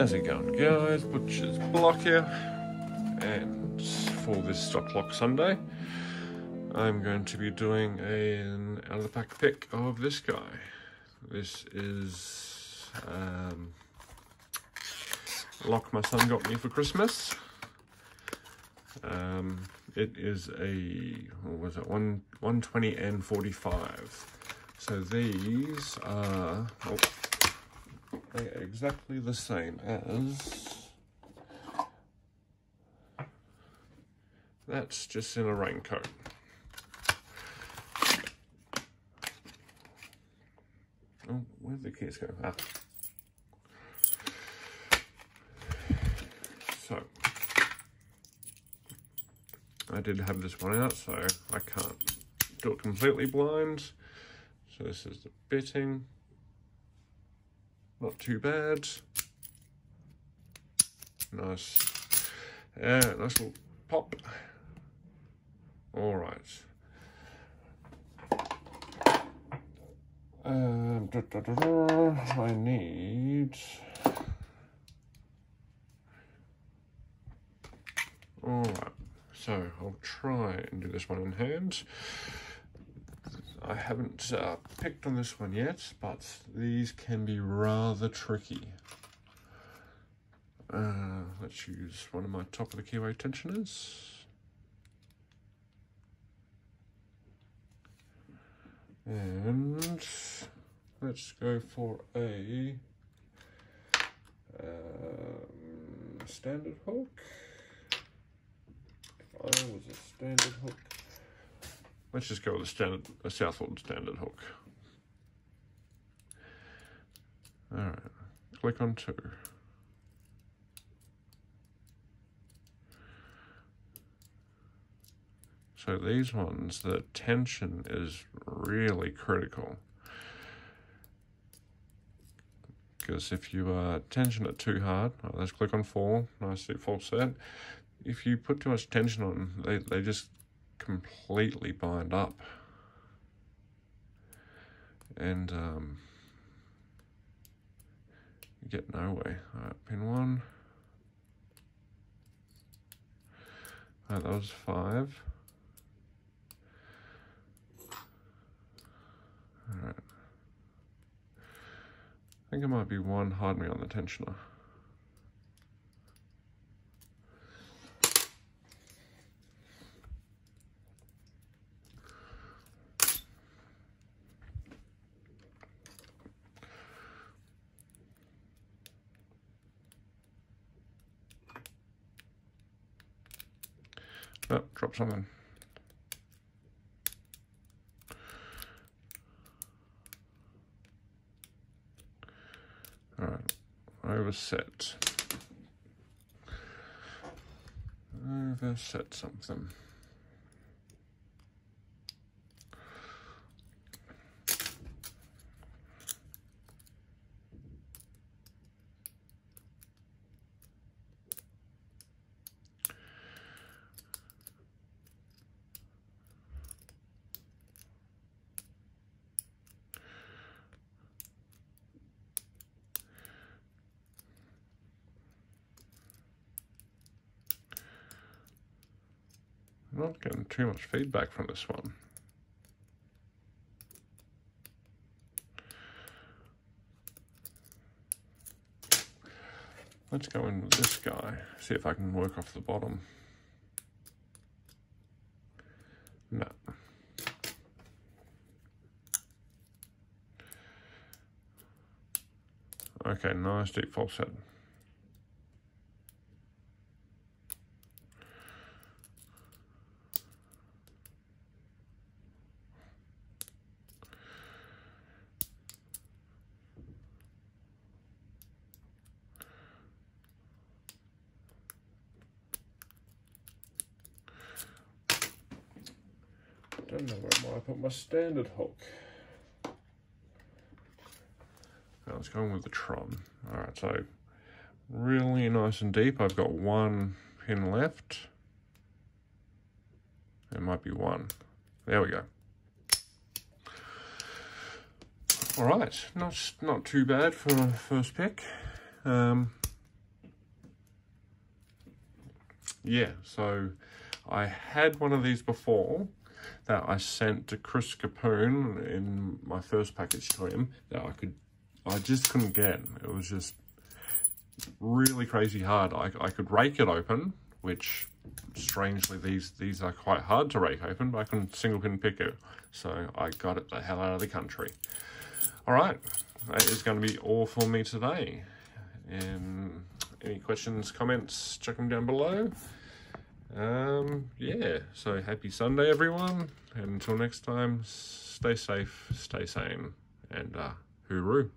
How's it going guys? Butcher's Block here and for this Stock Lock Sunday I'm going to be doing an out of the pack pick of this guy. This is um, lock my son got me for Christmas. Um, it is a, what was it, One, 120 and 45. So these are, oh, they are exactly the same as, that's just in a raincoat. Oh, where'd the keys go? Ah. So, I did have this one out, so I can't do it completely blind. So this is the bitting. Not too bad. Nice. Yeah, nice little pop. All right. Um, da, da, da, I need. All right. So I'll try and do this one in hand. I haven't uh, picked on this one yet, but these can be rather tricky. Uh, let's use one of my top of the keyway tensioners. And let's go for a um, standard hook. If I was a standard hook, let's just go with a standard, a SouthOrd standard hook. All right, click on two. So these ones, the tension is really critical. Because if you uh, tension it too hard, let's click on four, nicely full set. If you put too much tension on, they, they just completely bind up. And um, you get nowhere. All right, pin one. All right, that was five. Alright. I think it might be one hard me on the tensioner. Oh, drop something. All right, overset. Overset something. Not getting too much feedback from this one. Let's go in with this guy, see if I can work off the bottom. No. Okay, nice deep false don't I put my standard hook. Now let's go with the Tron. All right, so really nice and deep. I've got one pin left. There might be one. There we go. All right, not not too bad for my first pick. Um, yeah, so I had one of these before, that I sent to Chris Capone in my first package to him that I could, I just couldn't get. It was just really crazy hard. I, I could rake it open, which strangely these these are quite hard to rake open, but I can single pin pick it. So I got it the hell out of the country. All right, that is going to be all for me today. And any questions, comments, check them down below. Um, yeah, so happy Sunday, everyone. And until next time, stay safe, stay sane, and uh, hooroo.